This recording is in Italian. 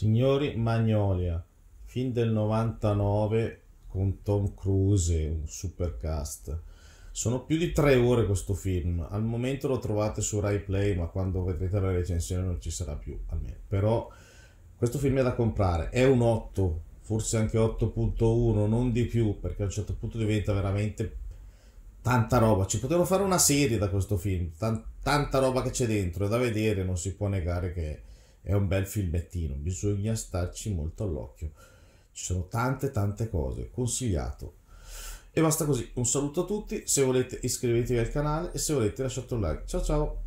Signori Magnolia, film del 99 con Tom Cruise un supercast. Sono più di tre ore questo film. Al momento lo trovate su Rai Play, ma quando vedrete la recensione non ci sarà più almeno. Però questo film è da comprare. È un 8, forse anche 8.1, non di più, perché a un certo punto diventa veramente tanta roba. Ci potevano fare una serie da questo film. tanta roba che c'è dentro, è da vedere, non si può negare che è un bel filmettino, bisogna starci molto all'occhio. Ci sono tante tante cose, consigliato. E basta così, un saluto a tutti, se volete iscrivetevi al canale e se volete lasciate un like. Ciao ciao!